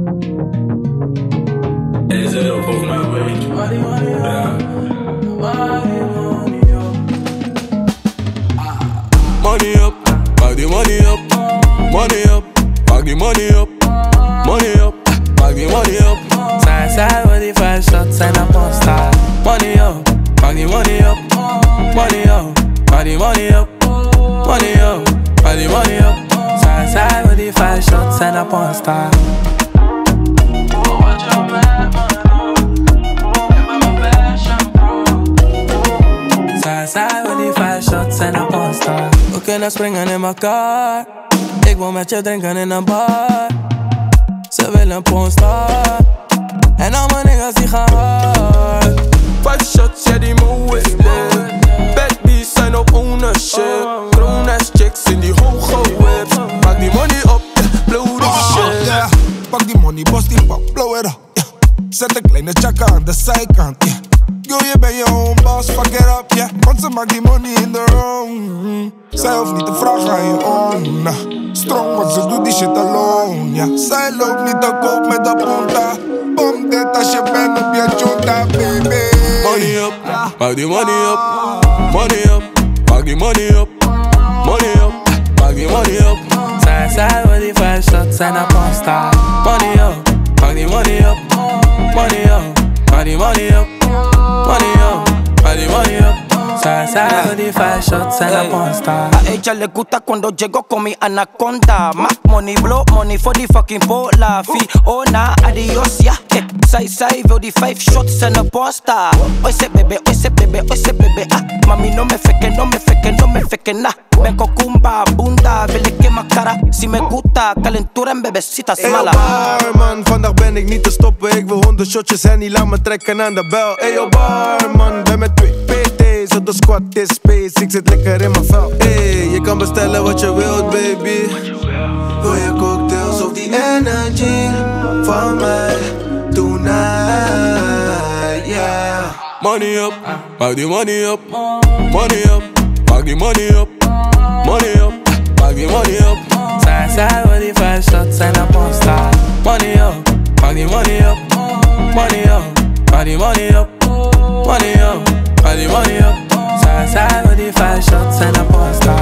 Is it above my wage? Yeah. Ah. Money up, bag the money up, money up, bag the money up, money up, bag the money up. Side side with the five shots and a porn star. Money up, bag the money up, money up, bag the money up, money up, bag the money up. Side side with the five shots and a porn kunnen springen in elkaar Ik wil met je drinken in een bar Ze willen een pornstar En al mijn niggas die gaan hard Five shots, ja die moe is lit. Bad bees zijn op ownership. Grown ass chicks in die hoge whips. Maak die money op, yeah, blow die shit. Yeah. Pak die money, bos die pop, blow it up. Yeah. Zet een kleine chaka aan de zijkant. Yeah. Yo, je bent your own boss, fuck it up. Yeah. Want ze maakt die money in the room. Zij hoeft niet te vragen aan je own. Strong, want ze doet die shit alone. Yeah. Zij loopt niet te koop met de punta. Bom dit als je bent op je junta, baby. Money up, bag die money up, money up, bag die money up, money up, bag die money up. Side side with die five shots en een pornstar Money up, bag die money up, money up, bag die money up, side with die five shots en een pornstar A ella le gusta cuando llego con mi anaconda. Más money, blow money for the fucking pola. Fiona, ja. Eh, zij, zij wil die vijf shots en een posta. Oy se bebe, oy se bebe, oy se bebe. Ah, mami, no me feque, no me feque, no me feque, nah. Ben cocumba, bunda, wil ik in mijn cara. Si me gusta, calentura en bebecitas Eyo mala. barman, vandaag ben ik niet te stoppen Ik wil honderd shotjes en die laat me trekken aan de bel Eyo barman, de squad is space. Ik zit lekker in mijn vel Hey, je kan bestellen wat je wilt baby. Wil je cocktails of die energy Van mij tonight, yeah. Money up, bag die money up, money up, bag die money up, money up, bag die money up. Side side with die five shots en een pornstar Money up, bag die money up, money up, bag die money up, money up, bag die money up. Side side with die five shots en een pornstar